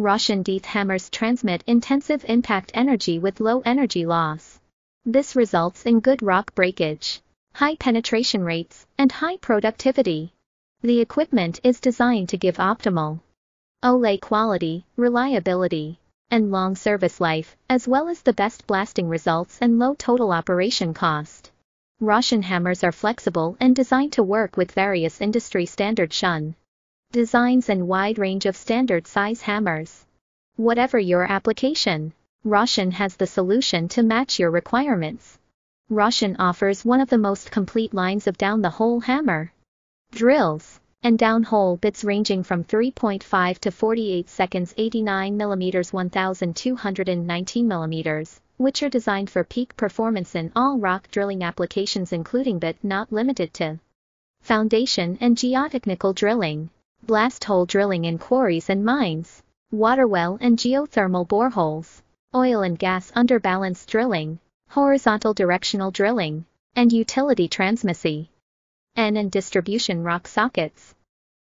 Roschen DTH hammers transmit intensive impact energy with low energy loss. This results in good rock breakage, high penetration rates, and high productivity. The equipment is designed to give optimal OLE quality, reliability, and long service life, as well as the best blasting results and low total operation cost. Roschen hammers are flexible and designed to work with various industry standard shun designs and wide range of standard size hammers. Whatever your application, Roschen has the solution to match your requirements. Roschen offers one of the most complete lines of down the hole hammer drills and down hole bits ranging from 3.5 to 48 seconds 89 mm 1219 mm, which are designed for peak performance in all rock drilling applications including but not limited to foundation and geotechnical drilling blast hole drilling in quarries and mines, water well and geothermal boreholes, oil and gas underbalance drilling, horizontal directional drilling, and utility transmissy. N and distribution rock sockets.